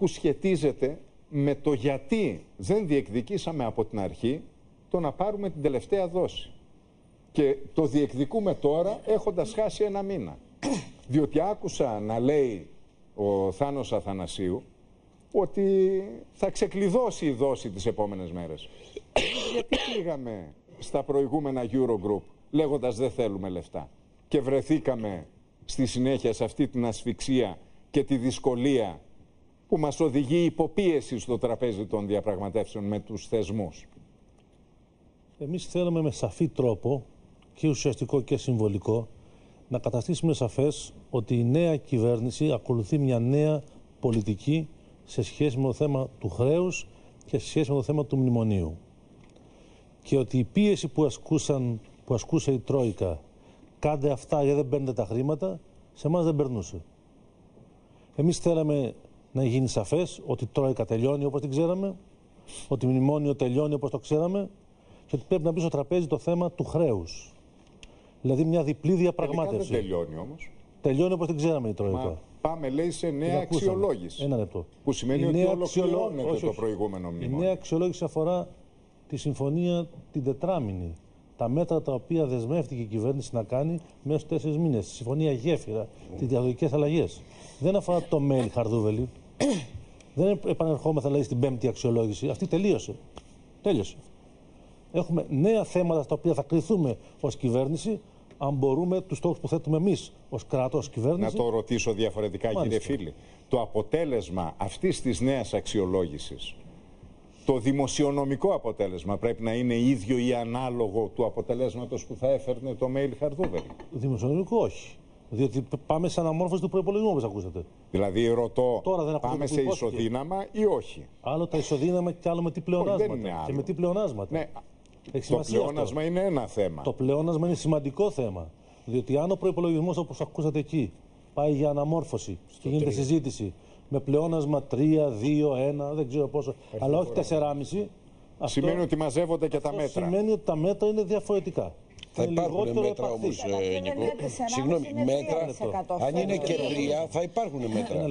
που σχετίζεται με το γιατί δεν διεκδικήσαμε από την αρχή το να πάρουμε την τελευταία δόση. Και το διεκδικούμε τώρα έχοντας χάσει ένα μήνα. Διότι άκουσα να λέει ο Θάνος Αθανασίου ότι θα ξεκλειδώσει η δόση τις επόμενες μέρες. Γιατί πήγαμε στα προηγούμενα Eurogroup λέγοντας δεν θέλουμε λεφτά και βρεθήκαμε στη συνέχεια σε αυτή την ασφυξία και τη δυσκολία που μας οδηγεί υποπίεση στο τραπέζι των διαπραγματεύσεων με τους θεσμούς. Εμείς θέλουμε με σαφή τρόπο και ουσιαστικό και συμβολικό να καταστήσουμε σαφές ότι η νέα κυβέρνηση ακολουθεί μια νέα πολιτική σε σχέση με το θέμα του χρέους και σε σχέση με το θέμα του μνημονίου. Και ότι η πίεση που, ασκούσαν, που ασκούσε η Τρόικα κάντε αυτά γιατί δεν παίρνετε τα χρήματα, σε εμάς δεν περνούσε. Εμείς θέλαμε να γίνει σαφές ότι η Τρόικα τελειώνει όπως την ξέραμε, ότι η μνημόνιο τελειώνει όπως το ξέραμε και ότι πρέπει να μπει στο τραπέζι το θέμα του χρέους. Δηλαδή μια διπλή διαπραγμάτευση. δεν τελειώνει όμως. Τελειώνει όπως την ξέραμε η Τρόικα. Μα πάμε λέει σε νέα αξιολόγηση. Ένα λεπτό. Που σημαίνει ότι ολοκληρώνεται το προηγούμενο μνημόνιο. Η νέα αξιολόγηση αφορά τη συμφωνία την τετράμινη. Τα μέτρα τα οποία δεσμεύτηκε η κυβέρνηση να κάνει μέσα στους τέσσερις μήνες. Τη συμφωνία γέφυρα, τις διαδοχικέ αλλαγές. Δεν αφορά το mail Χαρδούβελη. Δεν επανερχόμεθα δηλαδή στην πέμπτη αξιολόγηση. Αυτή τελείωσε. Τέλειωσε. Έχουμε νέα θέματα στα οποία θα κρυθούμε ως κυβέρνηση αν μπορούμε τους στόχους που θέτουμε εμείς ως κράτος, ως κυβέρνηση. Να το ρωτήσω διαφορετικά, Μάλιστα. κύριε Φίλη. Το αποτέλεσμα αυτής της νέας αξιολόγησης, το δημοσιονομικό αποτέλεσμα πρέπει να είναι ίδιο ή ανάλογο του αποτελέσματος που θα έφερνε το mail Χαρδούβερη. Δημοσιονομικό όχι. Διότι πάμε σε αναμόρφωση του προπολογισμού, όπως ακούσατε. Δηλαδή, ρωτώ, Τώρα δεν πάμε σε ισοδύναμα ή όχι; Άλλο τα ισοδύναμα και άλλο με τι πλεονάσματα. Και με τι πλεονάσματα. Ναι, το πλεόνασμα είναι ένα θέμα. Το πλεόνασμα είναι σημαντικό θέμα. Διότι αν ο προπολογισμό, όπως ακούσατε εκεί, πάει για αναμόρφωση και γίνεται συζήτηση με πλεόνασμα 3, 2, 1, δεν ξέρω πόσο, αλλά όχι 4,5. Σημαίνει ότι μαζεύονται και τα μέτρα. Σημαίνει ότι τα μέτρα είναι διαφορετικά. Θα υπάρχουν μέτρα όμως, ε, Νίκο. Συγγνώμη, μέτρα. Αν είναι και τρία, θα υπάρχουν μέτρα.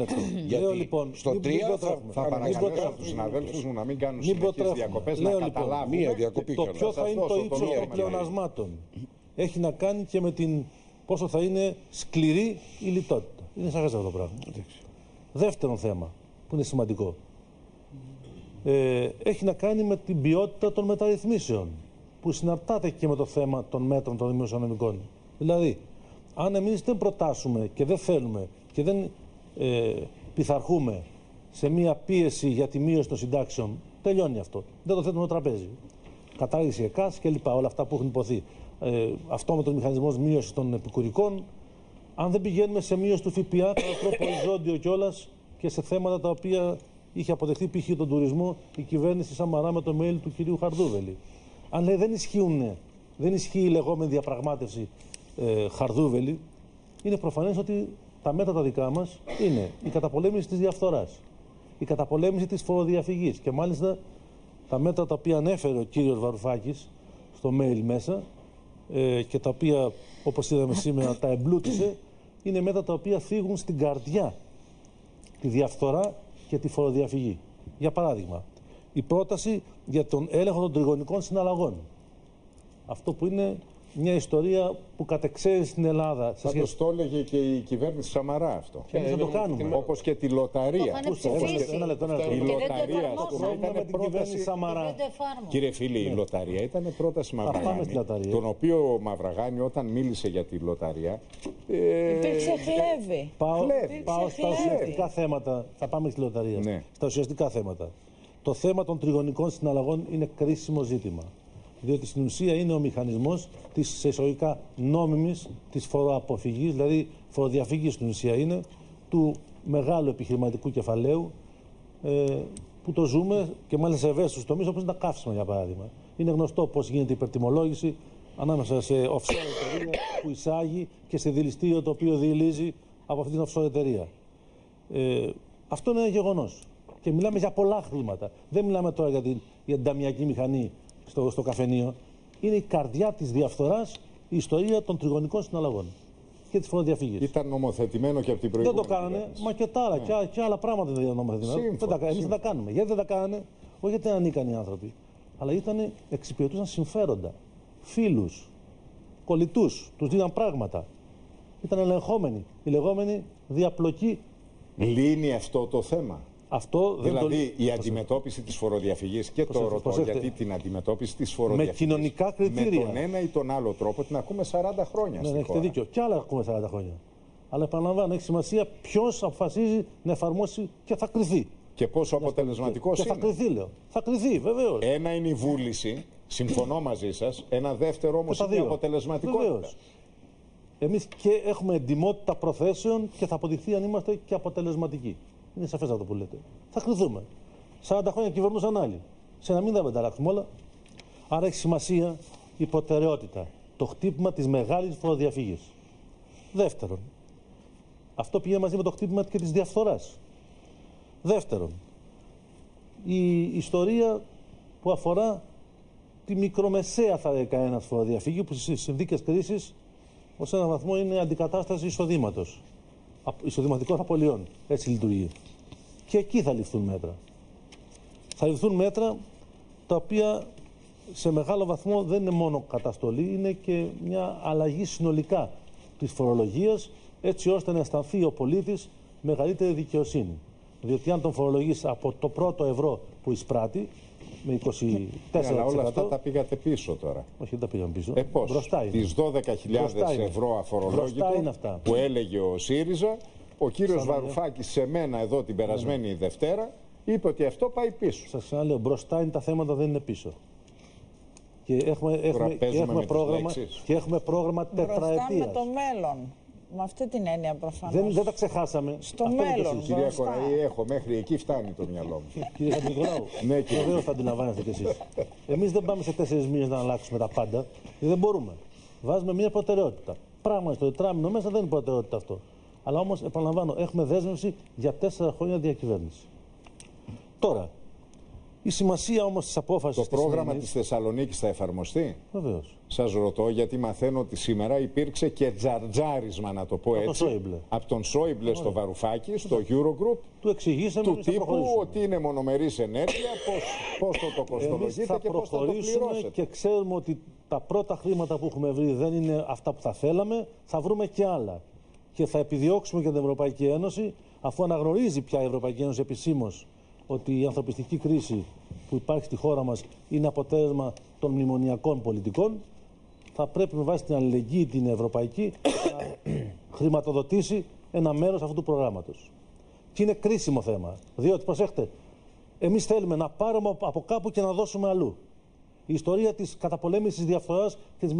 Γιατί λοιπόν, στο τρία θα, θα παρακαλέσω τους συναδέλφους μου να μην κάνουν συνεχείς διακοπές, να λοιπόν, καταλάβουν. Μία διακοπή το ποιο θα είναι το ύψος των πλεονασμάτων. Έχει να κάνει και με την πόσο θα είναι σκληρή η λιτότητα. Είναι σαφέ αυτό το πράγμα. Δεύτερο θέμα που είναι σημαντικό. Ε, έχει να κάνει με την ποιότητα των μεταρρυθμίσεων που συναρτάται και με το θέμα των μέτρων των δημοσιονομικών. Δηλαδή, αν εμείς δεν προτάσουμε και δεν θέλουμε και δεν ε, πειθαρχούμε σε μία πίεση για τη μείωση των συντάξεων, τελειώνει αυτό. Δεν το θέτουμε στο τραπέζι. Κατάργηση ΕΚΑΣ και λοιπά, όλα αυτά που έχουν υποθεί. Ε, αυτό με τον μηχανισμό μείωσης των επικουρικών. Αν δεν πηγαίνουμε σε μείωση του ΦΠΑ, κατά τρόπο οριζόντιο κιόλας και σε θέματα τα οποία είχε αποδεχτεί π.χ. τον τουρισμό η κυβέρνηση Σαμαρά με το mail του κυρίου Χαρδούβελη. Αν λέει δεν ισχύουν, δεν ισχύει η λεγόμενη διαπραγμάτευση ε, χαρδούβελη, είναι προφανές ότι τα μέτρα τα δικά μας είναι η καταπολέμηση της διαφθοράς, η καταπολέμηση της φοροδιαφυγής και μάλιστα τα μέτρα τα οποία ανέφερε ο κύριος Βαρουφάκης στο mail μέσα ε, και τα οποία όπως είδαμε σήμερα τα εμπλούτησε είναι μέτρα τα οποία φύγουν στην καρδιά τη διαφθορά και τη φοροδιαφυγή. Για παράδειγμα, η πρόταση για τον έλεγχο των τριγωνικών συναλλαγών. Αυτό που είναι μια ιστορία που κατεξαίρει στην Ελλάδα. Θα σχέση... το έλεγε και η κυβέρνηση Σαμαρά αυτό. Και εμείς θα το κάνουμε. Όπως και τη λοταρία. Ένα λεπτό, ένα λεπτό. Η λοταρία ήταν πρόταση. Σαμαρά. Κύριε φίλοι, η ναι. λοταρία ήταν πρόταση Μαυραγάνη. Τον οποίο ο Μαυραγάνη όταν μίλησε για τη λοταρία. Ε, Υπήρξε χλέβη. Πάω στα ουσιαστικά θέματα. Θα πάμε στη λοταρία. Ναι. Στα ουσιαστικά θέματα. Το θέμα των τριγωνικών συναλλαγών είναι κρίσιμο ζήτημα. Διότι στην ουσία είναι ο μηχανισμός της εισαγωγικά νόμιμης της φοροαποφυγής, δηλαδή φοροδιαφυγής στην ουσία είναι, του μεγάλου επιχειρηματικού κεφαλαίου ε, που το ζούμε και μάλιστα σε ευαίσθητους τομείς όπως είναι τα καύσιμα για παράδειγμα. Είναι γνωστό πώς γίνεται η υπερτιμολόγηση ανάμεσα σε offshore εταιρεία που εισάγει και σε δηληστήριο το οποίο διελύζει από αυτή την offshore εταιρεία. Ε, αυτό είναι ένα γεγονός και μιλάμε για πολλά χρήματα. Δεν μιλάμε τώρα για την, για την ταμιακή μηχανή στο, στο καφενείο. Είναι η καρδιά της διαφθοράς η ιστορία των τριγωνικών συναλλαγών. και της φοροδιαφυγής. Ήταν νομοθετημένο και από την προηγούμενη. Δεν το κάνανε, μα και τα άλλα, ναι. και, και, άλλα πράγματα δεν ήταν νομοθετημένα. Εμείς δεν τα κάνουμε. Γιατί δεν τα κάνανε, όχι γιατί ήταν ανίκανοι άνθρωποι, αλλά ήταν εξυπηρετούσαν συμφέροντα. Φίλους, κολλητούς, τους δίναν πράγματα. Ήταν ελεγχόμενοι. Η λεγόμενη διαπλοκή. Λύνει αυτό το θέμα. Αυτό δηλαδή το... η αντιμετώπιση της φοροδιαφυγής και το ρωτώ γιατί την αντιμετώπιση της φοροδιαφυγής. Με κοινωνικά κριτήρια. Με τον ένα ή τον άλλο τρόπο την ακούμε 40 χρόνια. Ναι, ναι, έχετε δίκιο. Κι άλλα ακούμε 40 χρόνια. Αλλά επαναλαμβάνω, έχει σημασία ποιος αποφασίζει να εφαρμόσει και θα κρυθεί. Και πόσο αποτελεσματικός είναι. Και θα κρυθεί, λέω. Θα κρυθεί, βεβαίως. Ένα είναι η βούληση, συμφωνώ μαζί σας. Ένα δεύτερο όμως είναι η αποτελεσματικότητα. Εμείς και έχουμε εντυμότητα προθέσεων και θα αποδειχθεί αν είμαστε και αποτελεσματικοί. Είναι σαφέ αυτό που λέτε. Θα κρυθούμε. 40 χρόνια κυβερνούσαν άλλοι. Σε ένα μήνα δεν τα αλλάξουμε όλα. Άρα έχει σημασία η προτεραιότητα. Το χτύπημα της μεγάλης φοροδιαφυγή. Δεύτερον, αυτό πήγε μαζί με το χτύπημα και της διαφθοράς. Δεύτερον, η ιστορία που αφορά τη μικρομεσαία, θα λέει κανένας φοροδιαφύγη, που στις συνθήκε κρίσης ως έναν βαθμό είναι αντικατάσταση εισοδήματος. Εισοδηματικών απολειών. Έτσι λειτουργεί. Και εκεί θα ληφθούν μέτρα. Θα ληφθούν μέτρα τα οποία σε μεγάλο βαθμό δεν είναι μόνο καταστολή, είναι και μια αλλαγή συνολικά της φορολογίας, έτσι ώστε να αισθανθεί ο πολίτης μεγαλύτερη δικαιοσύνη. Διότι αν τον φορολογείς από το πρώτο ευρώ που εισπράττει, με 24%. Ναι, αλλά όλα αυτά τα πήγατε πίσω τώρα. Όχι, δεν τα πήγαμε πίσω. Ε, πώς, Μπροστά είναι. Τις 12.000 ευρώ αφορολόγητο που έλεγε ο ΣΥΡΙΖΑ, ο κύριος Βαρουφάκης σε μένα εδώ την περασμένη ναι, ναι. Δευτέρα είπε ότι αυτό πάει πίσω. Σας ξαναλέω, μπροστά είναι τα θέματα, δεν είναι πίσω. Και έχουμε, έχουμε, έχουμε πρόγραμμα, και έχουμε πρόγραμμα τετραετίας. Μπροστά με το μέλλον. Με αυτή την έννοια προφανώς. Δεν, δεν τα ξεχάσαμε. Στο Αυτό μέλλον. Κυρία Κοραή, έχω μέχρι εκεί φτάνει το μυαλό μου. Κύριε Χατζηγοράου, ναι, βεβαίω θα αντιλαμβάνεστε κι εσείς. Εμείς δεν πάμε σε τέσσερις μήνες να αλλάξουμε τα πάντα. Δεν μπορούμε. Βάζουμε μια προτεραιότητα. Πράγμα στο τετράμινο μέσα δεν είναι προτεραιότητα αυτό. Αλλά όμως, επαναλαμβάνω, έχουμε δέσμευση για τέσσερα χρόνια διακυβέρνηση. Τώρα, η σημασία όμως της απόφασης. Το πρόγραμμα της Θεσσαλονίκης θα εφαρμοστεί; Βεβαίως. Σας ρωτώ γιατί μαθαίνω ότι σήμερα υπήρξε και τζαρτζάρισμα, να το πω έτσι. Από τον Σόιμπλε στο Βαρουφάκι, στο Eurogroup. Του εξηγήσαμε του τύπου ότι είναι μονομερής ενέργεια, πώς θα το κοστολογείτε και πώς θα το πληρώσετε. Και ξέρουμε ότι τα πρώτα χρήματα που έχουμε βρει δεν είναι αυτά που θα θέλαμε, θα βρούμε και άλλα. Και θα επιδιώξουμε και την Ευρωπαϊκή Ένωση, αφού αναγνωρίζει πια η Ευρωπαϊκή Ένωση επισήμως ότι η ανθρωπιστική κρίση που υπάρχει στη χώρα μας είναι αποτέλεσμα των μνημονιακών πολιτικών, θα πρέπει με βάση την αλληλεγγύη την ευρωπαϊκή να χρηματοδοτήσει ένα μέρος αυτού του προγράμματος. Και είναι κρίσιμο θέμα, διότι προσέχτε, εμείς θέλουμε να πάρουμε από κάπου και να δώσουμε αλλού. Η ιστορία της καταπολέμησης της διαφθοράς και της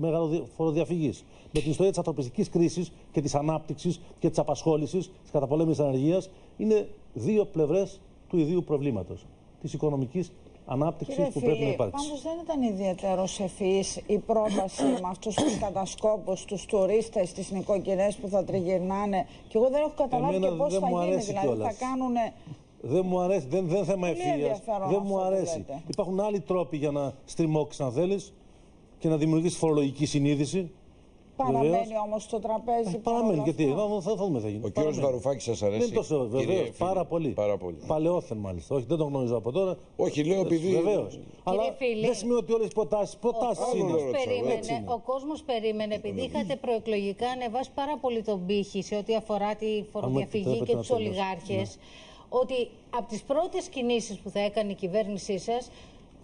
μεγαλοφοροδιαφυγής. Με την ιστορία της ανθρωπιστικής κρίσης και της ανάπτυξης και της απασχόλησης, της καταπολέμησης της ανεργίας, είναι δύο πλευρές του ιδίου προβλήματος. Της οικονομικής ανάπτυξης που πρέπει να υπάρξει. Πάντως δεν ήταν ιδιαίτερο ευφυή η πρόταση με αυτούς τους κατασκόπους, τους τουρίστες, τις νοικοκυρές που θα τριγυρνάνε. Και εγώ δεν έχω καταλάβει και πώς θα γίνει. Δηλαδή θα κάνουν. Δεν μου αρέσει, δεν, δεν θέμα ευθεία. Δεν μου αρέσει. Υπάρχουν άλλοι τρόποι για να στριμώξεις, αν θέλεις, και να δημιουργήσει φορολογική συνείδηση. Παραμένει όμως στο τραπέζι. Ε, παραμένει. Γιατί εδώ θα, θα δούμε θα γίνει. Ο κύριο Βαρουφάκης σας αρέσει. Δεν τόσο βεβαίως. Πάρα πολύ. Πάρα πολύ. Παλαιόθεν μάλιστα. Όχι, δεν το γνωρίζω από τώρα. Όχι, λέω επειδή. Βεβαίως. Αλλά δεν σημαίνει ότι όλες τι προτάσει προτάσει είναι. Ο κόσμος περίμενε, επειδή είχατε προεκλογικά ανεβάσει πάρα πολύ τον πύχη σε ό,τι αφορά τη φοροδιαφυγή και τους ολιγάρχες, ναι. ότι από τις πρώτες κινήσεις που θα έκανε η κυβέρνησή σας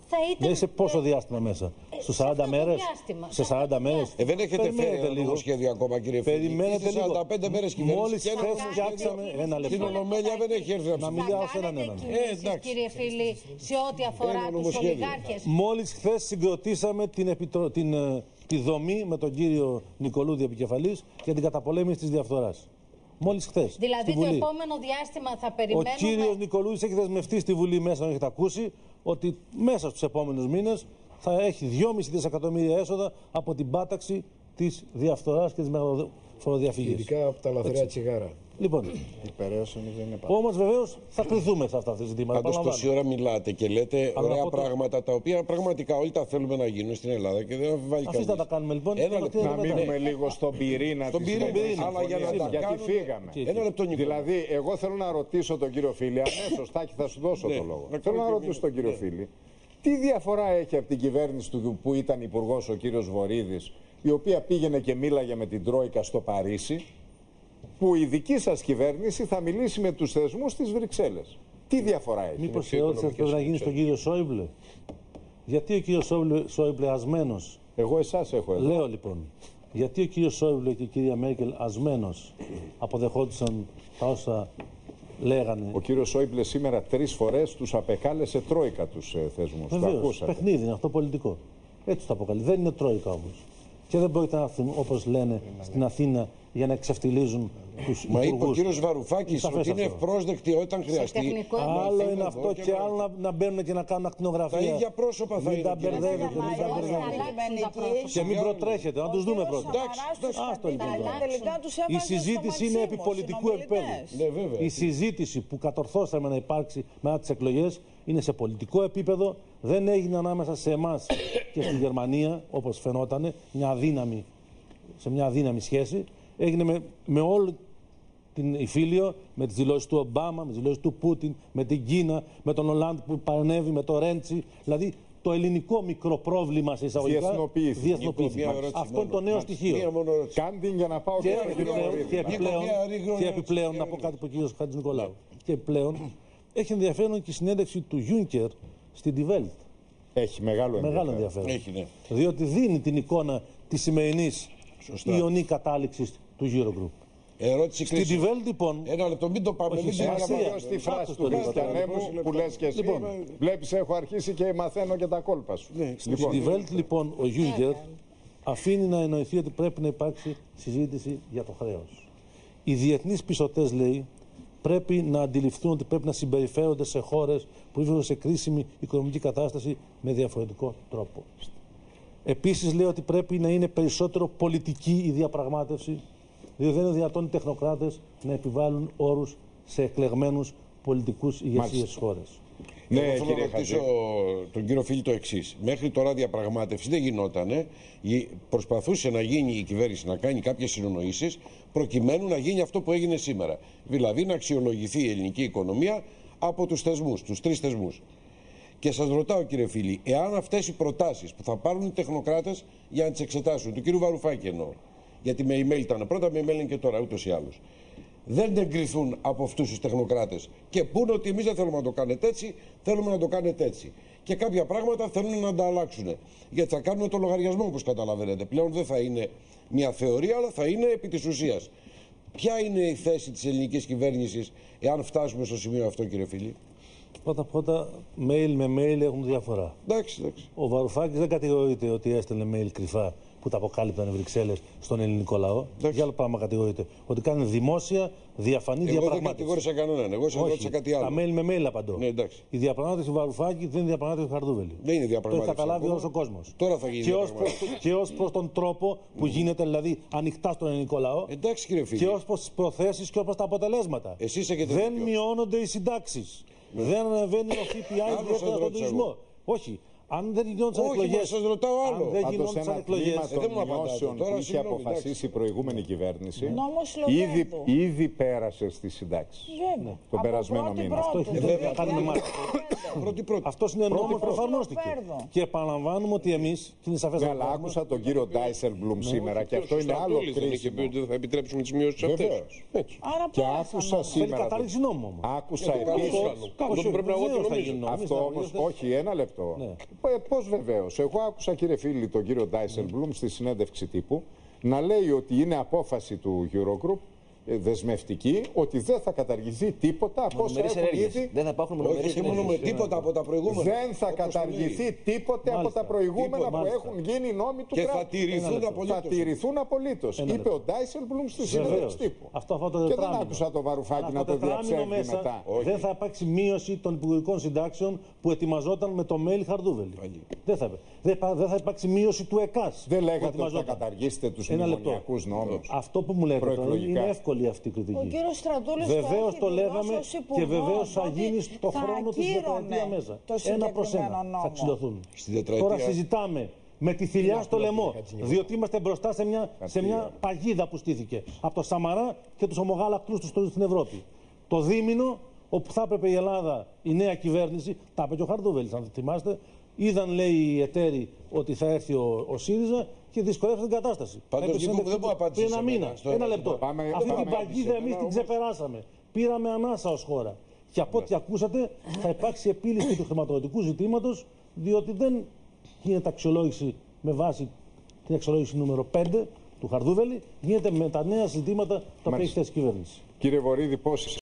θα ήταν. σε πόσο διάστημα μέσα; Ε, Στου 40 μέρες; Σε 40 μέρες; Ε, δεν έχετε φέρει λίγο σχέδιο ακόμα, κύριε Φίλιππ. Περιμένετε λίγο. 45 μέρες κυβέρνηση. Μόλις χθες φτιάξαμε ένα λεπτό. Την Ολομέλεια δεν έχει έρθει να μιλάω σε έναν έναν. Ε, κύριε Φίλη, σε ό,τι αφορά του ολιγάρχες. Μόλις χθες συγκροτήσαμε την, επιτρο... την, ε, τη δομή με τον κύριο Νικολούδη επικεφαλή για την καταπολέμηση της διαφθοράς. Μόλις χθες. Δηλαδή το επόμενο διάστημα θα περιμένουμε. Ο κύριος Νικολούδη έχει δεσμευτεί στη Βουλή μέσα, αν έχετε ακούσει, ότι μέσα στους επόμενους μήνες θα έχει 2,5 δισεκατομμύρια έσοδα από την πάταξη της διαφθοράς και της φοροδιαφυγής. Ειδικά από τα λαθρέα τσιγάρα. Λοιπόν, Όμως βεβαίως θα κρυθούμε σε αυτά τα ζητήματα. Πάντως τόση ώρα μιλάτε και λέτε Αλλά ωραία πράγματα τα οποία πραγματικά όλοι τα θέλουμε να γίνουν στην Ελλάδα και δεν αμφιβάλλει κανείς. Αφήστε τα κάνουμε λοιπόν. Ένα λεπτό να μείνουμε λίγο στον πυρήνα της πυρήνα. Αλλά για να τα Γιατί φύγαμε. Ένα λεπτό, Δηλαδή, εγώ θέλω να ρωτήσω τον κύριο Φίλη, αμέσως, Τάκη, θα σου δώσω ναι, το λόγο. Θέλω να ρωτήσω τον κύριο ναι. Φίλη, τι διαφορά έχει από την κυβέρνηση του που ήταν υπουργός ο κύριος Βορύδης, η οποία πήγαινε και μίλαγε με την Τρόικα στο Παρίσι που η δική σας κυβέρνηση θα μιλήσει με τους θεσμούς στι Βρυξέλλες. Τι διαφορά έχει. Μήπως ερώτηση αυτό να γίνει στον κύριο Σόιμπλε; Γιατί ο κύριος Σόιμπλε ασμένος; Εγώ εσάς έχω εδώ. Λέω λοιπόν. Γιατί ο κύριος Σόιμπλε και η κυρία Μέρκελ ασμένος αποδεχόντουσαν τα όσα λέγανε; Ο κύριος Σόιμπλε σήμερα τρεις φορές τους απεκάλεσε τρόικα τους ε, θεσμούς. Βεβαίως. Παιχνίδι είναι αυτό πολιτικό. Έτσι το αποκαλεί. Δεν είναι τρόικα όμως. Και δεν πρόκειται να έρθουν όπως λένε στην Αθήνα για να εξευτιλίζουν τους Μα είπε ο κύριος Βαρουφάκης ότι είναι ευπρόσδεκτοι όταν χρειαστεί. Άλλο είναι αυτό και, άλλο να, να μπαίνουν και να κάνουν ακτινογραφία. Τα ίδια πρόσωπα θα είναι. Μην τα μπερδεύετε, μην τα μπερδεύετε. Και μην προτρέχετε, να τους δούμε πρώτα. Άστο λοιπόν. Η συζήτηση είναι επί πολιτικού επίπεδου. Ναι, Η συζήτηση που κατορθώσαμε να υπάρξει μετά τις εκλογές είναι σε πολιτικό επίπεδο. Δεν έγινε ανάμεσα σε εμάς και στη Γερμανία, όπως φαινόταν, μια αδύναμη, σε μια αδύναμη σχέση έγινε με, με όλη την Ιφίλιο, με τις δηλώσεις του Ομπάμα, με τις δηλώσεις του Πούτιν, με την Κίνα, με τον Ολάντ που παρενέβη, με το Ρέντσι. Δηλαδή το ελληνικό μικρό πρόβλημα σε εισαγωγικά διεθνοποιήθηκε. Αυτό είναι το νέο στοιχείο. Κάντε για να πάω και, επιπλέον, και επιπλέον, και επιπλέον να πω κάτι που ο κ. Χατζη Νικολάου. Και επιπλέον έχει ενδιαφέρον και η συνέντευξη του Γιούνκερ στην Τιβέλτ. Έχει μεγάλο ενδιαφέρον. Μεγάλο ενδιαφέρον. Έχει, ναι. Διότι δίνει την εικόνα της σημερινής ιονή κατάληξης του Eurogroup. Ερώτηση Στην Τιβέλ, λοιπόν. Ένα λεπτό, μην το πάμε. Όχι, σημασία. Στη φράση του Χριστιανέμου που λες και εσύ. Λοιπόν, Βλέπεις, έχω αρχίσει και μαθαίνω και τα κόλπα σου. Ναι, λοιπόν. Στην Τιβέλ, λοιπόν, ο Γιούγκερ αφήνει να εννοηθεί ότι πρέπει να υπάρξει συζήτηση για το χρέος. Οι διεθνείς πιστωτέ, λέει, πρέπει να αντιληφθούν ότι πρέπει να συμπεριφέρονται σε χώρες που βρίσκονται σε κρίσιμη οικονομική κατάσταση με διαφορετικό τρόπο. Επίσης, λέει ότι πρέπει να είναι περισσότερο πολιτική η διαπραγμάτευση, διότι δεν είναι δυνατόν οι τεχνοκράτες να επιβάλλουν όρους σε εκλεγμένους πολιτικούς ηγεσίες τη χώρα. Ναι, Εγώ θέλω να ρωτήσω τον κύριο Φίλη το εξής. Μέχρι τώρα διαπραγμάτευση δεν γινότανε. Προσπαθούσε να γίνει η κυβέρνηση να κάνει κάποιες συνονοήσει προκειμένου να γίνει αυτό που έγινε σήμερα. Δηλαδή να αξιολογηθεί η ελληνική οικονομία από τους θεσμούς, τους τρεις θεσμούς. Και σας ρωτάω, κύριε Φίλη, εάν αυτές οι προτάσεις που θα πάρουν οι τεχνοκράτες για να τις εξετάσουν, του κύριου Βαρουφάκη εννοώ, γιατί με email ήταν πρώτα, με email είναι και τώρα, ούτως ή άλλως, δεν εγκριθούν από αυτούς τους τεχνοκράτες και πούνε ότι εμείς δεν θέλουμε να το κάνετε έτσι, θέλουμε να το κάνετε έτσι. Και κάποια πράγματα θέλουν να τα αλλάξουν. Γιατί θα κάνουμε το λογαριασμό, όπως καταλαβαίνετε. Πλέον δεν θα είναι μια θεωρία, αλλά θα είναι επί της ουσίας. Ποια είναι η θέση της ελληνικής κυβέρνησης, εάν φτάσουμε στο σημείο αυτό, κύριε Φίλη; Πρώτα πρώτα, mail με mail έχουν διαφορά. Εντάξει, εντάξει. Ο Βαρουφάκης δεν κατηγορείται ότι έστελνε mail κρυφά που τα αποκάλυπταν οι Βρυξέλλες στον ελληνικό λαό. Εντάξει. Για άλλο πράγμα κατηγορείται. Ότι κάνουν δημόσια, διαφανή Εγώ διαπραγμάτευση. δεν κατηγόρησα κανέναν. Εγώ σε ρώτησα κάτι άλλο. Τα mail με mail απαντώ. Ναι, εντάξει. Η διαπραγμάτευση Βαρουφάκη δεν είναι διαπραγμάτευση Χαρδούβελη. Δεν είναι διαπραγμάτευση. Το έχει καταλάβει όλος ο κόσμος. Τώρα θα γίνει. Και ως προ τον τρόπο που γίνεται δηλαδή ανοιχτά στον ελληνικό λαό. Εντάξει, κύριε Φίλη. Και ως προς τις προθέσεις και ως προς τα αποτελέσματα. Δεν μειώνονται οι συντάξεις. Ναι. Δεν ανεβαίνει ο ΦΠΑ ιδιαίτερα στον τουρισμό. Όχι. Αν δεν γινόντουσαν εκλογέ. σας ρωτάω άλλο. Αν δεν γινόντουσαν εκλογέ. Δεν μου απαντάτε. Τώρα είχε αποφασίσει η προηγούμενη κυβέρνηση. Ήδη, ήδη πέρασε στις συντάξεις. Ναι. Τον περασμένο μήνα. Αυτό έχει δεν θα κάνουμε μάθημα. Αυτός είναι νόμος που εφαρμόστηκε. Και επαναλαμβάνουμε ότι εμείς. Και είναι σαφές. Αλλά άκουσα τον κύριο Ντάισελ Μπλουμ σήμερα και αυτό είναι άλλο κρίσιμο. Και ότι θα επιτρέψουμε τις μειώσεις αυτές. Και άκουσα σήμερα. κατάληξη νόμου. Άκουσα επίση. Αυτό όμως. Όχι, ένα λεπτό. Ε, Πώς βεβαίως. Εγώ άκουσα κύριε φίλη τον κύριο Ντάισελ Μπλουμ στη συνέντευξη τύπου να λέει ότι είναι απόφαση του Eurogroup ε, δεσμευτική ότι δεν θα καταργηθεί τίποτα από όσα έχουν ήδη. Δεν θα υπάρχουν μονομερείς τίποτα από τα προηγούμενα. Δεν θα καταργηθεί τίποτε από τα προηγούμενα που έχουν γίνει νόμοι του κράτους. Και θα τηρηθούν απολύτως. Θα τηρηθούν απολύτως. Είπε ο Ντάισελ Μπλουμ στη συνέντευξη τύπου. Και δεν άκουσα το Βαρουφάκι να το διαψεύδει μετά. Δεν θα υπάρξει μείωση των υπουργικών συντάξεων που ετοιμαζόταν με το mail Χαρδούβελη. Δεν θα, δεν θα υπάρξει μείωση του ΕΚΑΣ. Δεν λέγατε ότι θα καταργήσετε τους μνημονιακούς νόμους. Αυτό που μου λέγατε είναι εύκολο εύκολη αυτή η κριτική. Ο κύριος Στρατούλης Βεβαίως το, λέγαμε και βεβαίως θα γίνει στο χρόνο τη τετραετία μέσα. Ένα προς ένα θα ξυλωθούν. Τώρα συζητάμε με τη θηλιά στο λαιμό. Διότι είμαστε μπροστά σε μια, σε μια παγίδα που στήθηκε από το Σαμαρά και τους ομογάλακτρου τους στην Ευρώπη. Το δίμηνο όπου θα έπρεπε η Ελλάδα, η νέα κυβέρνηση, τα είπε και ο Χαρδούβελης, αν θυμάστε, είδαν λέει οι εταίροι ότι θα έρθει ο, ο ΣΥΡΙΖΑ και δυσκολεύεται την κατάσταση. Πάντως δεν μου απάντησες. Ένα μήνα, ένα λεπτό. Πάμε, Αυτή την παγίδα εμείς την ξεπεράσαμε. Πήραμε ανάσα ως χώρα. Και από ό,τι ακούσατε, θα υπάρξει επίλυση του χρηματοδοτικού ζητήματος, διότι δεν γίνεται αξιολόγηση με βάση την αξιολόγηση νούμερο 5 του Χαρδούβελη, γίνεται με τα νέα ζητήματα τα οποία έχει θέσει η κυβέρνηση. Κύριε Βορύδη, πώς